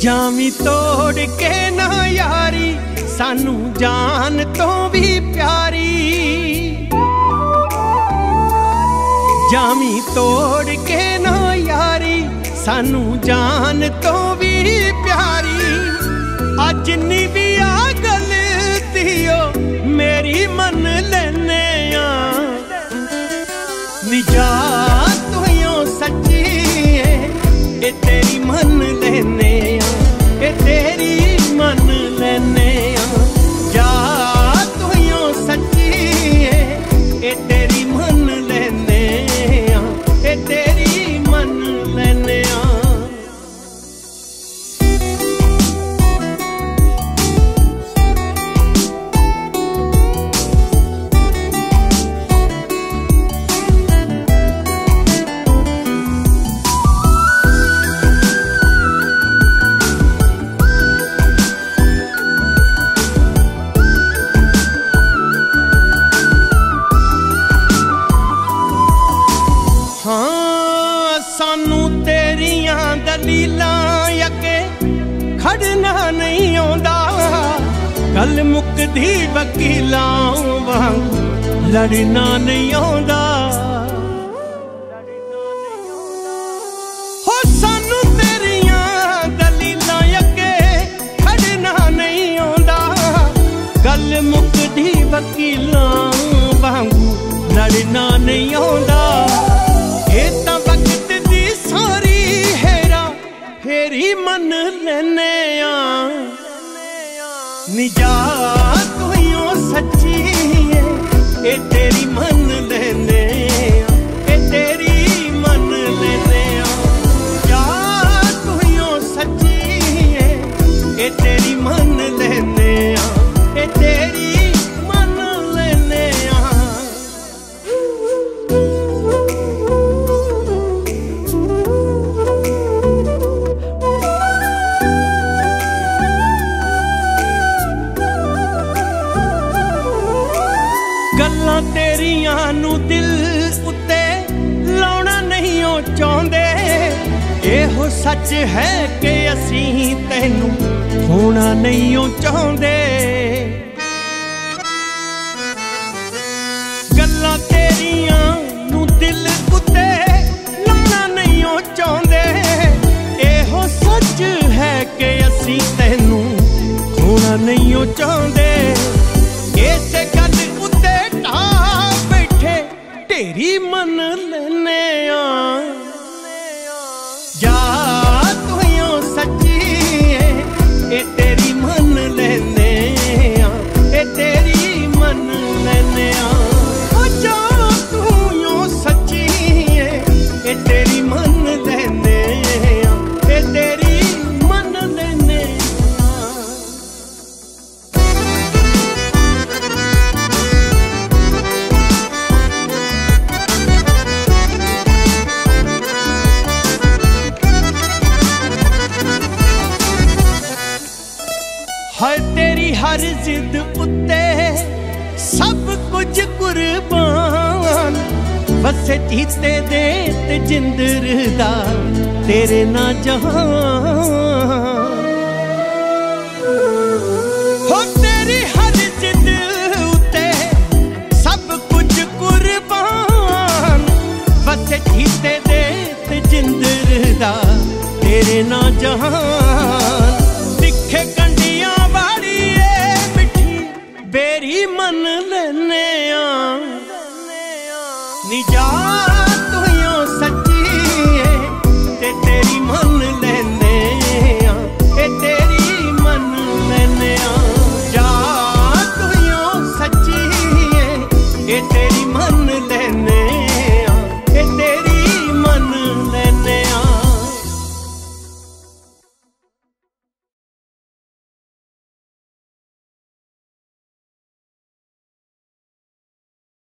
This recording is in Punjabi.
ਜਾਮੀ ਤੋੜ ਕੇ ਨਾ ਯਾਰੀ, ਸਾਨੂੰ ਜਾਨ ਤੋਂ ਵੀ ਪਿਆਰੀ। ਜਾਮੀ ਤੋੜ ਕੇ ਨਾ ਯਾਰੀ, ਸਾਨੂੰ ਜਾਨ ਤੋਂ ਵੀ ਪਿਆਰੀ। ਅੱਜ ਨੀ ਵੀ ਆ ਗਲਤੀਓ ਮੇਰੀ ਮਨ ਤੇਰੀਆਂ ਅੱਗੇ ਖੜਨਾ ਨਹੀਂ ਆਉਂਦਾ। ਗੱਲ ਮੁੱਕਦੀ ਵਕੀਲਾਂ ਵਾਂਗ, ਲੜਨਾ ਨਹੀਂ ਆਉਂਦਾ। ਹੋ ਸਾਨੂੰ ਤੇਰੀਆਂ ਦਲੀਲਾਂ ਅੱਗੇ ਖੜਨਾ ਨਹੀਂ ਆਉਂਦਾ। ਗੱਲ ਮੁੱਕਦੀ ਵਕੀਲਾਂ ਵਾਂਗੂ, ਲੜਨਾ ਨਹੀਂ ਨਿਜਾਤ ਹੋਈਓ ਸੱਚੀ ਏ ਇਹ ਤੇਰੀ ਮੰਨ ਲੈਨੇ ਚਾਹੁੰਦੇ? ਇਹੋ ਸੱਚ ਹੈ ਕਿ ਅਸੀਂ ਤੈਨੂੰ ਹੋਣਾ ਨਹੀਂ ਉਹ ਚਾਹੁੰਦੇ। ਗੱਲਾਂ ਤੇਰੀਆਂ ਨੂੰ ਦਿਲ ਉੱਤੇ ਲਾਉਣਾ ਨਹੀਂ ਉਹ ਚਾਹੁੰਦੇ। ਇਹੋ ਸੱਚ ਹੈ ਕਿ ਅਸੀਂ ਤੈਨੂੰ ਹੋਣਾ ਨਹੀਂ ਉਹ ਚਾਹੁੰਦੇ। ਇਸੇ ਗੱਲ ਉੱਤੇ ਢਾ ਬੈਠੇ, ਤੇਰੀ ਮੰਨ ਲੈਨੇ ਆ ਹਰ ਤੇਰੀ ਹਰ ਜ਼ਿੱਦ ਉੱਤੇ ਸਭ ਕੁਝ ਕੁਰਬਾਨ। ਵਸੇ ਜੀਤੇ ਦੇ ਤੇ ਜਿੰਦਰ ਦਾ ਤੇਰੇ ਨਾ ਜਹਾਨ।